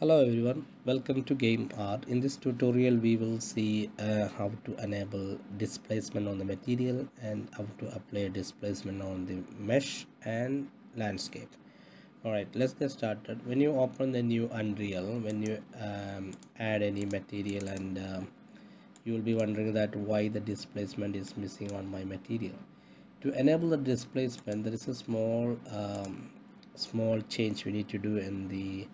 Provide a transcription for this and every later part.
hello everyone. Welcome to game art. In this tutorial we will see uh, how to enable displacement on the material and how to apply displacement on the mesh and landscape. All right let's get started. When you open the new unreal when you um, add any material and uh, you will be wondering that why the displacement is missing on my material. To enable the displacement there is a small um, small change we need to do in the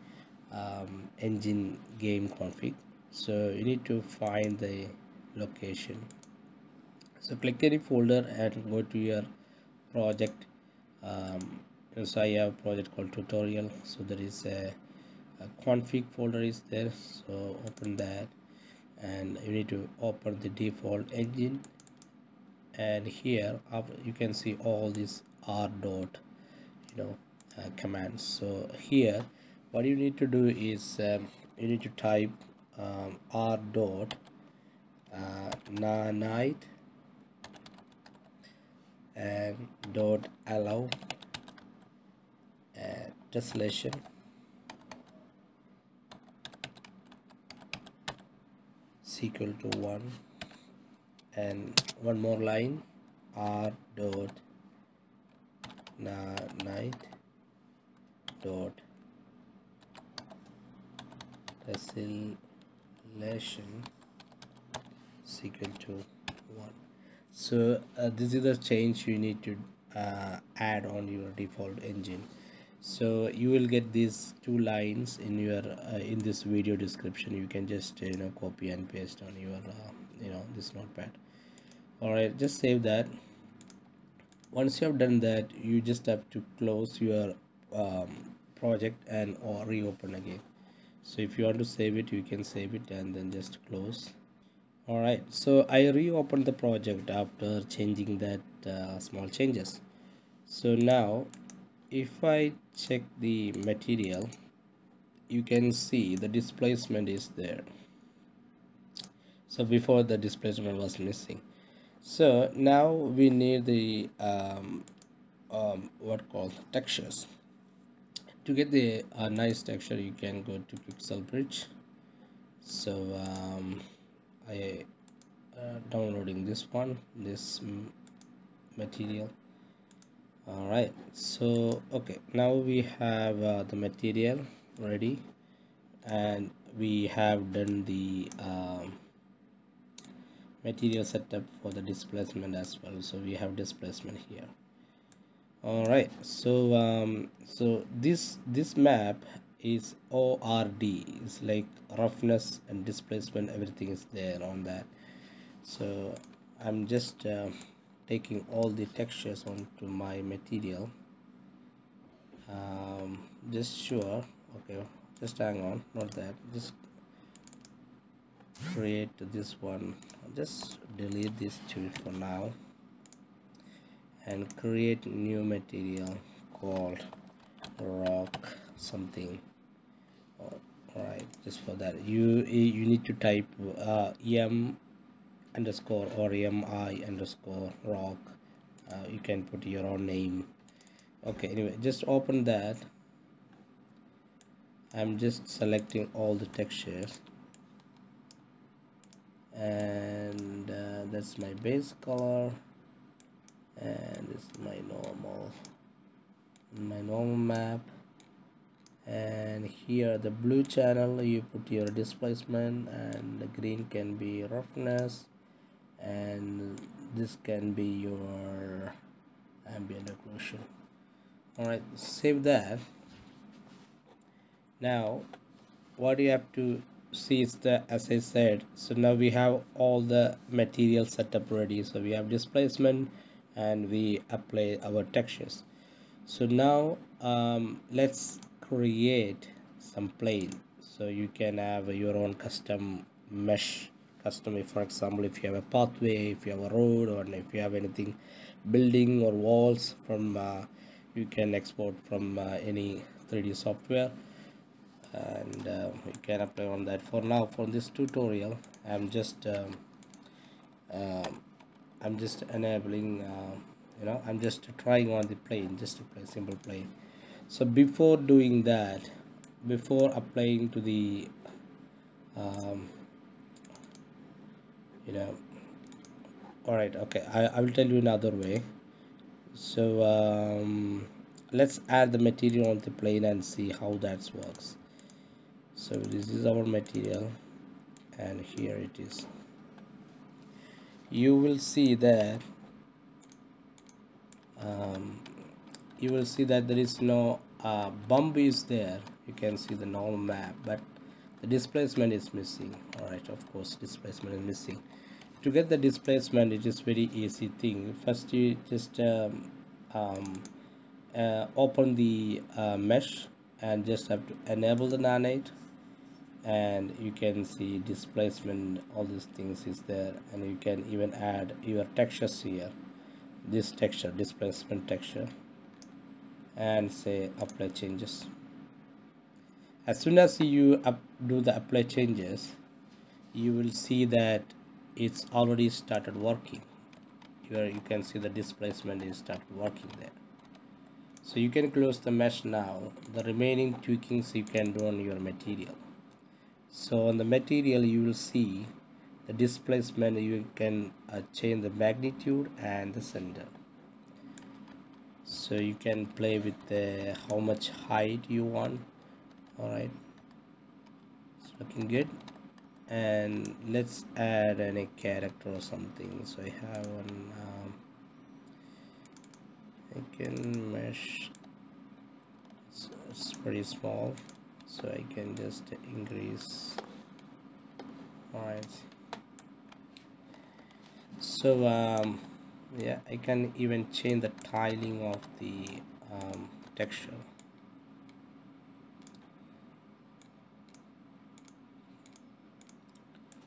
um, engine game config. So you need to find the location. So click any folder and go to your project. Um, so I have project called tutorial. So there is a, a config folder is there. So open that. And you need to open the default engine. And here you can see all these r dot you know uh, commands. So here what you need to do is um, you need to type um, r dot uh, and dot allow uh, tessellation equal to 1 and one more line r dot nanite dot tessellation equal to 1 so uh, this is the change you need to uh, add on your default engine. So you will get these two lines in your uh, in this video description. You can just you know copy and paste on your uh, you know this notepad. All right just save that. Once you have done that you just have to close your um, project and or reopen again so if you want to save it you can save it and then just close. All right so i reopened the project after changing that uh, small changes. So now if I check the material you can see the displacement is there. So before the displacement was missing. So now we need the um, um, what called textures to get the uh, nice texture you can go to Quixel Bridge. So um, I uh, downloading this one this material. All right so okay now we have uh, the material ready. And we have done the um, material setup for the displacement as well. So we have displacement here all right. So um, so this this map is ORD it's like roughness and displacement. Everything is there on that. So I'm just uh, taking all the textures onto my material. Um, just sure. Okay. Just hang on. Not that. Just create this one. Just delete this two for now and create new material called rock something. All right just for that. You you need to type uh, em underscore or mi underscore rock. Uh, you can put your own name. Okay anyway just open that. I'm just selecting all the textures. And uh, that's my base color and this is my normal my normal map. And here the blue channel you put your displacement and the green can be roughness and this can be your ambient occlusion. All right save that. Now what you have to see is the as i said so now we have all the material setup ready. So we have displacement and we apply our textures. So now um, let's create some plane so you can have your own custom mesh custom for example if you have a pathway if you have a road or if you have anything building or walls from uh, you can export from uh, any 3d software. And uh, you can apply on that. For now for this tutorial i'm just um, um i'm just enabling uh, you know i'm just trying on the plane just to play simple plane. So before doing that before applying to the um, you know all right okay I, I will tell you another way. So um, let's add the material on the plane and see how that works. So this is our material and here it is you will see that um, you will see that there is no uh, bump is there. You can see the normal map but the displacement is missing. All right of course displacement is missing. To get the displacement it is very easy thing. First you just um, um, uh, open the uh, mesh and just have to enable the nanite and you can see displacement all these things is there. And you can even add your textures here. This texture displacement texture. And say apply changes. As soon as you up, do the apply changes you will see that it's already started working. Here you can see the displacement is started working there. So you can close the mesh now. The remaining tweakings you can do on your material so on the material you will see the displacement you can uh, change the magnitude and the center. So you can play with the how much height you want. All right it's looking good. And let's add any character or something. So i have one um, i can mesh. It's pretty small so I can just increase alright so um, yeah I can even change the tiling of the um, texture.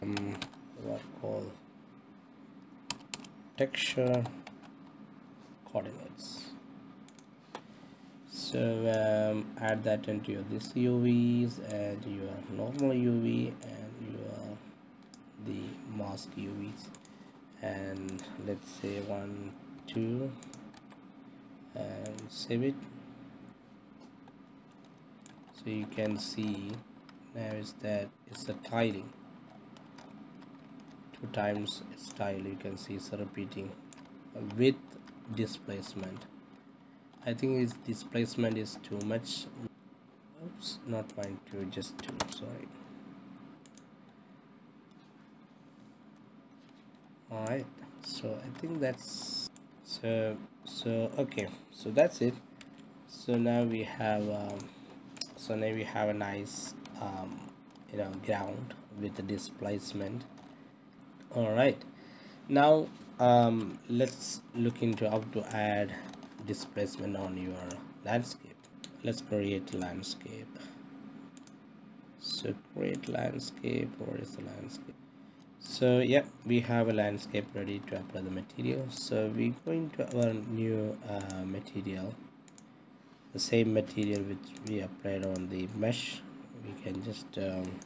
Um, what called texture so um, add that into your this UVs and your normal UV and your the mask UVs and let's say one two and save it. So you can see now is that it's a tiling. Two times it's tile you can see it's repeating with displacement I think its displacement is too much. Oops not 0.2 just 2 sorry. Alright so I think that's so so okay so that's it. So now we have um, so now we have a nice um, you know ground with the displacement. All right now um, let's look into how to add displacement on your landscape. Let's create landscape. So create landscape or is the landscape? So yeah we have a landscape ready to apply the material. So we go into our new uh, material. The same material which we applied on the mesh. We can just um,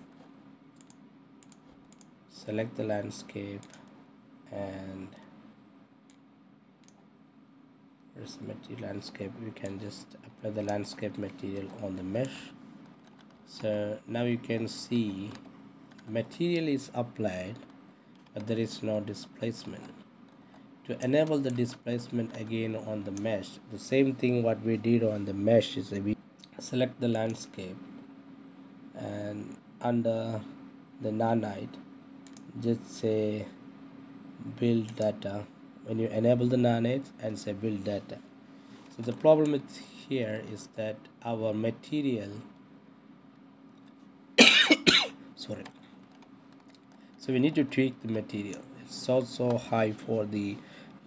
select the landscape and the material landscape we can just apply the landscape material on the mesh. So now you can see material is applied but there is no displacement. To enable the displacement again on the mesh the same thing what we did on the mesh is we select the landscape and under the nanite just say build data when you enable the nanite and say build data. So the problem with here is that our material sorry. So we need to tweak the material. It's so so high for the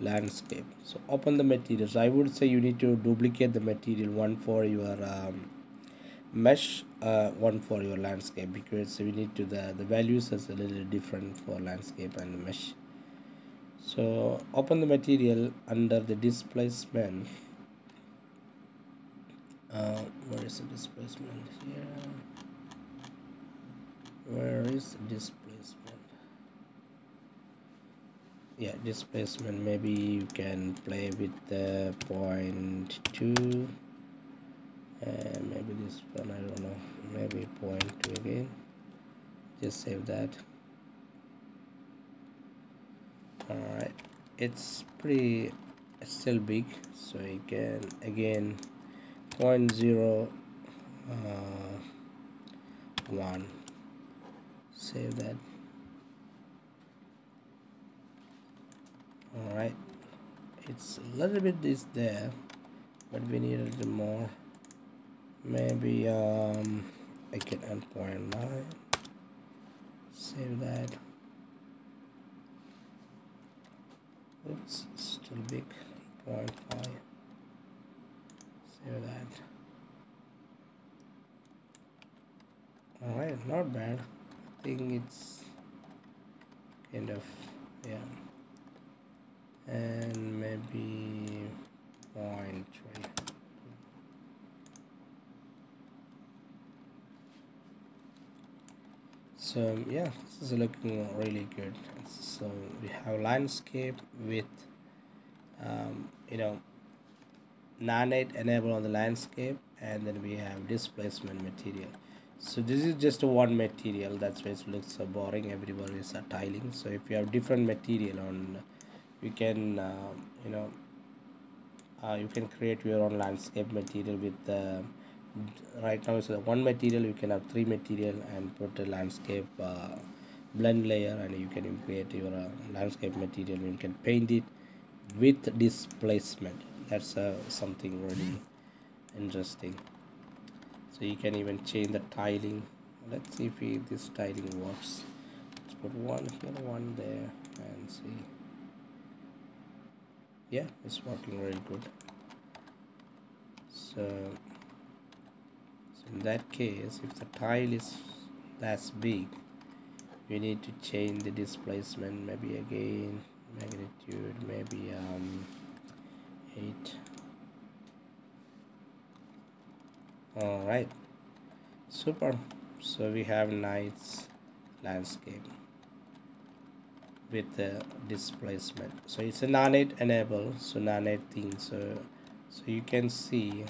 landscape. So open the materials. I would say you need to duplicate the material one for your um, mesh uh, one for your landscape because we need to the the values is a little different for landscape and mesh so open the material under the displacement. Uh, where is the displacement here? Where is displacement? Yeah displacement maybe you can play with the point two. And maybe this one I don't know. Maybe point two again. Just save that alright it's pretty still big so you can again point zero uh, one. Save that. Alright it's a little bit is there but we need a little more. Maybe um I can end point save that oops still big point five save that. Alright not bad. I think it's kind of yeah. And maybe point three so yeah this is looking really good. So we have landscape with um, you know nanite enable on the landscape and then we have displacement material. So this is just one material. That's why it looks so boring. Everywhere is a tiling. So if you have different material on you can uh, you know uh, you can create your own landscape material with uh, right now it's one material you can have three material and put a landscape uh, blend layer and you can create your uh, landscape material. You can paint it with displacement. That's uh, something really interesting. So you can even change the tiling. Let's see if this tiling works. Let's put one here one there and see. Yeah it's working very good. So in that case if the tile is that's big we need to change the displacement maybe again magnitude maybe um 8 all right super. So we have nice landscape with the displacement. So it's a nanite enable so nanite thing. So so you can see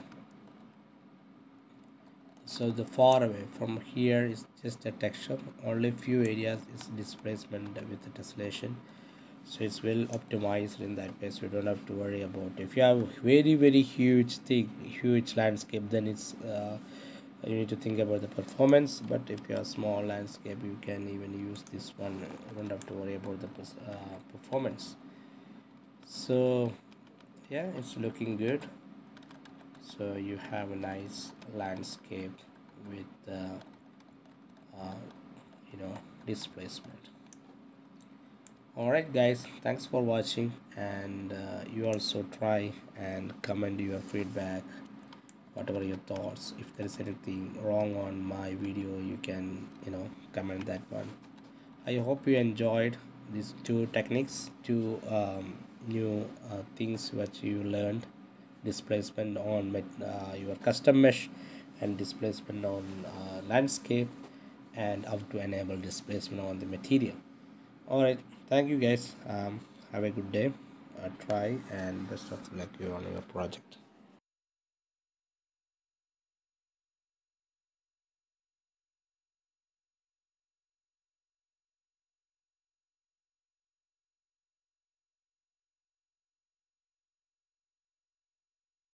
so the far away from here is just a texture. Only few areas is displacement with the tessellation. So it's well optimized in that case you don't have to worry about if you have very very huge thing huge landscape then it's uh, you need to think about the performance. But if you have small landscape you can even use this one. You don't have to worry about the uh, performance. So yeah it's looking good so you have a nice landscape with uh, uh, you know displacement. Alright guys. Thanks for watching and uh, you also try and comment your feedback whatever your thoughts. If there is anything wrong on my video you can you know comment that one. I hope you enjoyed these two techniques two um, new uh, things which you learned displacement on uh, your custom mesh and displacement on uh, landscape and how to enable displacement on the material. All right thank you guys. Um, have a good day. Uh, try and best of luck you on your project